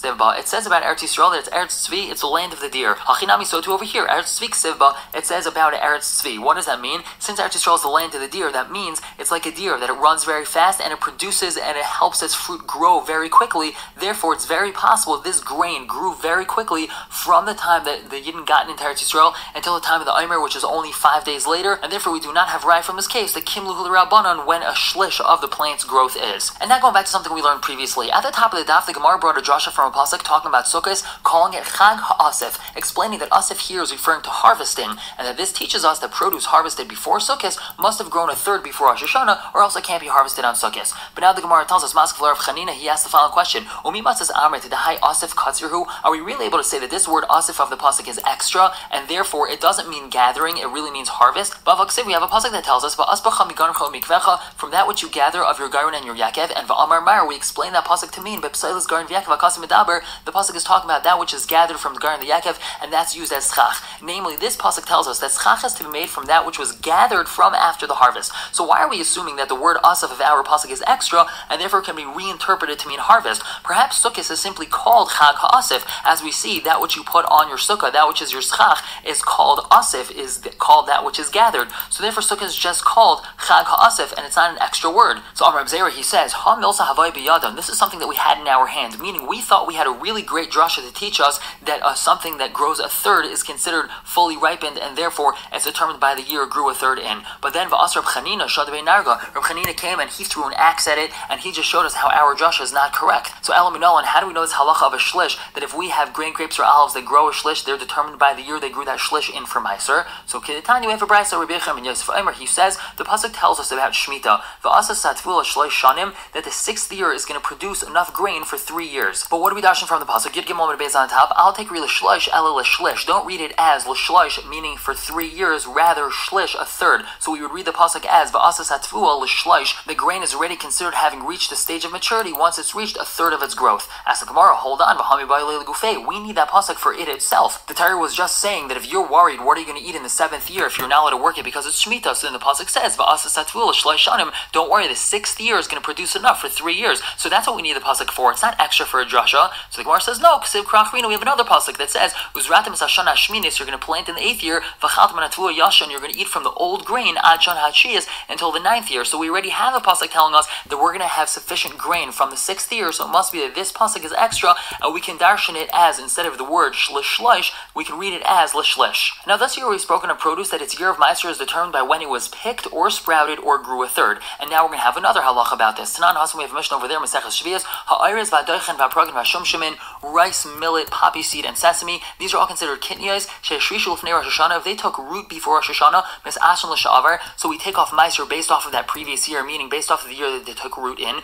Sivba. It says about Eretz Yisrael that it's Eretz Tzvi, it's the land of the deer. Hachinami, so too over here, Eretz Tzvi Sivba, it says about Eretz Tzvi. What does that mean? Since Eretz Yisrael is the land of the deer, that means it's like a deer, that it runs very fast and it produces and it helps its fruit grow very quickly. Therefore, it's very possible this grain grew very quickly from the time that the Yidden got into Eretz Yisrael until the time of the Omer, which is only five days later, and therefore we do not have right from this case, the Kimlu Rabbanon, when a shlish of the plant's growth is. And now going back to something we learned previously. At the top of the daf, the Gemara brought a drasha from a pasuk talking about Sukkot, calling it Chag Ha'asif, explaining that Asif here is referring to harvesting, and that this teaches us that produce harvested before Sukkot must have grown a third before Rosh Hashanah, or else it can't be harvested on Sukkot. But now the Gemara tells us, Maskevlar of Chanina, he asked the following question: Umi Matzas Amrit the High Asif Katzirhu. Are we really able to say that this word Asif of the pasuk is extra, and therefore it doesn't mean gathering; it really means harvest? Bavaksiv, we have a pasuk that tells us, from that which you gather of your Garon and your Yakev, and we explain that pasuk to mean, Bepsilas Garon Yakev Akasim The pasuk is talking about that which is gathered from the and the Yakev, and that's used as schach. Namely, this pasuk tells us that schach has to be made from that which was gathered from after the harvest. So why are we assuming that the word asaf of our pasuk is extra, and therefore can be reinterpreted to mean harvest? Perhaps sukkah is simply called chag ha'asif, as we see that which you put on your sukkah, that which is your schach, is called asif, is called that which is gathered. So therefore, sukkah is just called chag ha'asif, and it's not an extra word. So Amr Zera, he says, Ha milsa biyadam. This is something that we had in our hand, meaning we thought we had a really great drasha to teach us that uh, something that grows a third is considered fully ripened, and therefore as determined by the year grew a third in. But then Va'asar Chanina, Shadabei Narga, Reb Chanina came and he threw an axe at it, and he just showed us how our drasha is not correct. So Elaminol, and how do we know this halacha of a shlish, that if we have grain grapes or olives that grow a shlish, they're determined by the year they grew that shlish in for Meiser. So Kiditani, we have a brisa, Rabbi and Yosef Eimer, he says, the Pasuk tells us about Shemitah, that the sixth year is going to produce enough grain for three years. But what are we dashing from the Pasuk? Yid Gimel base on top. I'll take real Shlosh, Ela Shlish. Don't read it as L'shlosh, meaning for three years, rather Shlish, a third. So we would read the Pasuk as Va'asa Satvula L'shlosh. The grain is already considered having reached the stage of maturity once it's reached a third of its growth. As the Gemara, hold on, we need that Pasuk for it itself. The Torah was just saying that if you're worried, what are you going to eat in the seventh year if you're not allowed to work it because it's Shemitah? So then the Pasuk says, Va'asa Satvula Shanim, don't worry, the sixth year is going to produce enough for three years. So that's what we need the pasuk for. It's not extra for a drasha. So the Gemara says no. Krachrina, we have another pasuk that says Uzratim Sashana Shminis. You're going to plant in the eighth year. Anatvua Yashan. You're going to eat from the old grain Adshon Hachiyas until the ninth year. So we already have a pasuk telling us that we're going to have sufficient grain from the sixth year. So it must be that this pasuk is extra, and we can darshan it as instead of the word shlish shlish, we can read it as lishlish. Now this year we've spoken of produce that its year of Meiser is determined by when it was picked or sprouted or grew a third. And now we're going to have another halacha about this. Tanan Hasan, we have a mishnah over there, Maseches Shvias, Ha'ayres, Va'doichen, Va'progin, Va'shumshimin, rice, millet, poppy seed, and sesame. These are all considered kitniyas. She'eshrishu l'fnei Rosh Hashanah. If they took root before Rosh Hashanah, Mis Asun l'sha'avar, so we take off Meiser based off of that previous year, meaning based off of the year that they took root in,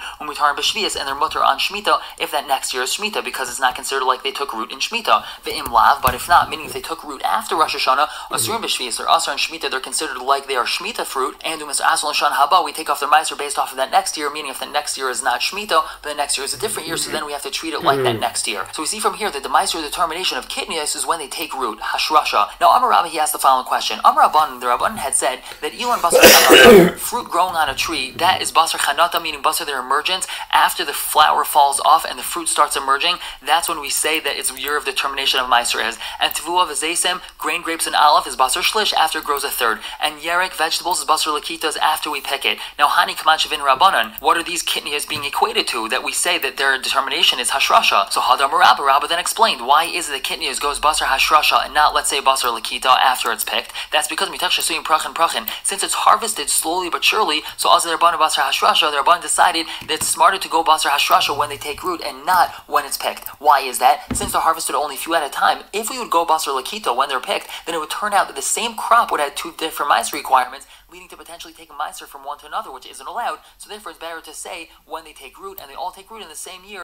turn B'Shvias, and they're mutter on shmita if that next year is shmita because it's not considered like they took root in shmita. Ve'im lav, but if not, meaning if they took root after Rosh Hashanah, Asurim B'Shvias, or Asar and Shemitah, they're considered like they are shmita fruit, and Mis Asun l'shan haba, we take off their Meiser based off of that next year, meaning if the next year is not shmita, but the next year is a different year, so then we have to treat it like that hmm. next year. So we see from here that the Meiser determination of Kitnias is when they take root, Hashrasha. Now, Amar Rabbi, he asked the following question. Amar Rabban, the Rabban had said that Elon Basar fruit growing on a tree, that is Basar Chanata, meaning Basar their emergence, after the flower falls off and the fruit starts emerging, that's when we say that it's year of determination of Meiser is. And Tavua Vazesem, grain, grapes, and olive is Basar Shlish after it grows a third. And Yerek, vegetables, is Basar Lakitas after we pick it. Now, Hani Kamanchevin Rabbanan, what are these Kitnias being equated to that we say that their determination is Hashrasha? So Hadar Marabba, Rabba then explained why is it the that Kitnias goes Basar Hashrasha and not, let's say, Basar Lakita after it's picked? That's because Mitach Shasuyim Prachin Prachin, since it's harvested slowly but surely, so as their Rabban Basar Hashrasha, their Rabban decided that it's smarter to go Basar Hashrasha when they take root and not when it's picked. Why is that? Since they're harvested only a few at a time, if we would go Basar Lakita when they're picked, then it would turn out that the same crop would have two different Meiser requirements, leading to potentially taking Meiser from one to another, which isn't allowed. So therefore, it's better to say when they take root, and they all take root in the same year.